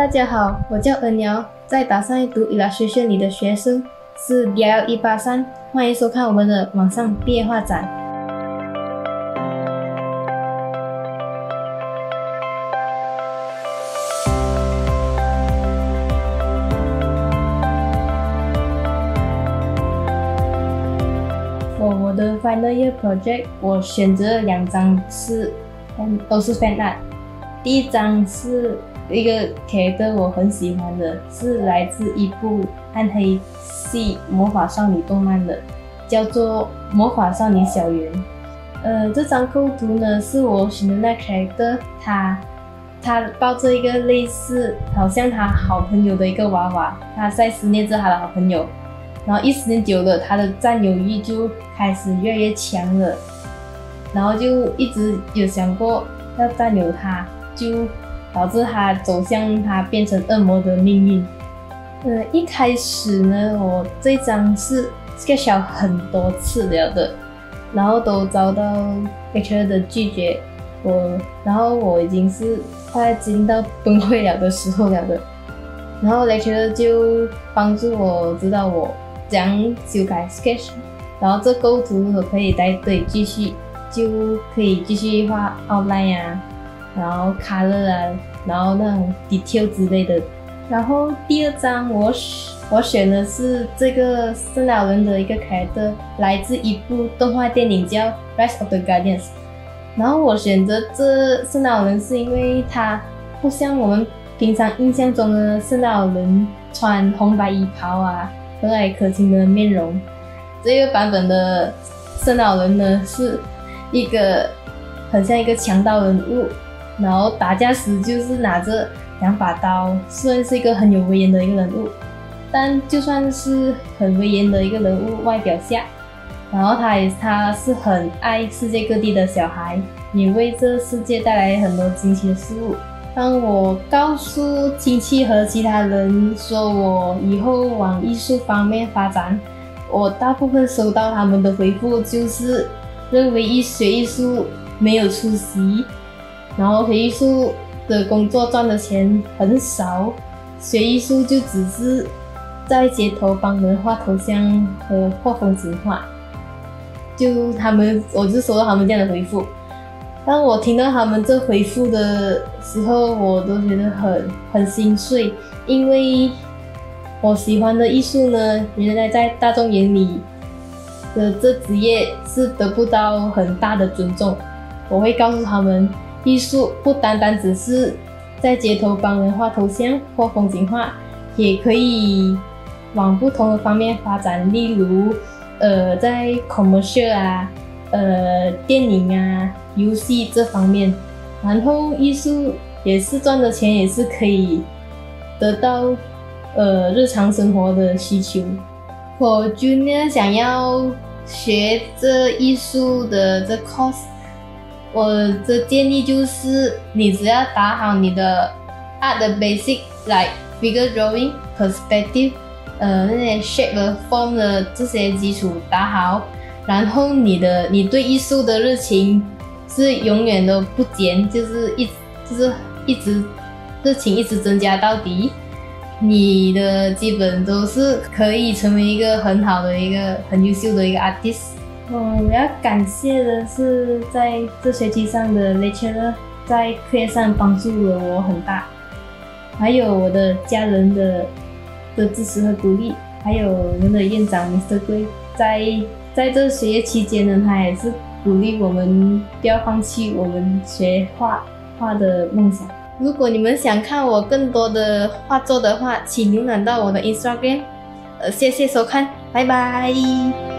大家好，我叫恩瑶，在打算读伊拉学院里的学生，是 DL 一八三，欢迎收看我们的网上毕业画展。我我的 final year project，我选择了两张是，都是 fan art，第一张是。一个 character 我很喜欢的是来自一部暗黑系魔法少女动漫的，叫做《魔法少女小圆》。呃，这张构图呢是我选的那 character，他他抱着一个类似好像他好朋友的一个娃娃，他在思念着他的好朋友，然后一时间久了，他的占有欲就开始越来越强了，然后就一直有想过要占有他，就。导致他走向他变成恶魔的命运。呃，一开始呢，我这张是 sketch 很多次了的，然后都遭到 H R 的拒绝。我，然后我已经是快接近到崩溃了的时候了的。然后 H R 就帮助我知道我怎样修改 sketch，然后这构图我可以再对继续，就可以继续画 outline 啊。然后 color 啊，然后那种 detail 之类的。然后第二张我选我选的是这个圣老人的一个凯特，来自一部动画电影叫《Rise of the Guardians》。然后我选择这圣老人是因为他不像我们平常印象中的圣老人穿红白衣袍啊，和蔼可亲的面容。这个版本的圣老人呢，是一个很像一个强盗人物。然后打架时就是拿着两把刀，虽然是一个很有威严的一个人物，但就算是很威严的一个人物，外表下，然后他也他是很爱世界各地的小孩，也为这世界带来很多惊奇的事物。当我告诉亲戚和其他人说我以后往艺术方面发展，我大部分收到他们的回复就是认为艺学艺术没有出息。然后学艺术的工作赚的钱很少，学艺术就只是在街头帮人画头像和画风景画。就他们，我就收到他们这样的回复。当我听到他们这回复的时候，我都觉得很很心碎，因为我喜欢的艺术呢，原来在大众眼里的这职业是得不到很大的尊重。我会告诉他们。艺术不单单只是在街头帮人画头像或风景画，也可以往不同的方面发展。例如，呃，在 commercial 啊，呃，电影啊，游戏这方面。然后，艺术也是赚的钱，也是可以得到呃日常生活的需求。我 Junior 想要学这艺术的这 course。我的建议就是，你只要打好你的 art 的 basic，like figure drawing，perspective，呃那些 shape form 的这些基础打好，然后你的你对艺术的热情是永远都不减，就是一就是一直热情一直增加到底，你的基本都是可以成为一个很好的一个很优秀的一个 artist。嗯，我要感谢的是在这学期上的 lecturer，在课业上帮助了我很大，还有我的家人的的支持和鼓励，还有我们的院长 Mr. 龟，在在这学业期间呢，他也是鼓励我们不要放弃我们学画画的梦想。如果你们想看我更多的画作的话，请浏览到我的 Instagram。呃，谢谢收看，拜拜。